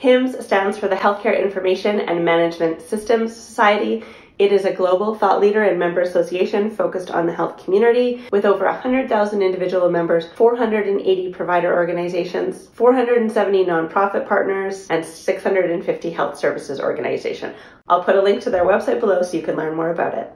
HIMSS stands for the Healthcare Information and Management Systems Society. It is a global thought leader and member association focused on the health community with over 100,000 individual members, 480 provider organizations, 470 nonprofit partners, and 650 health services organizations. I'll put a link to their website below so you can learn more about it.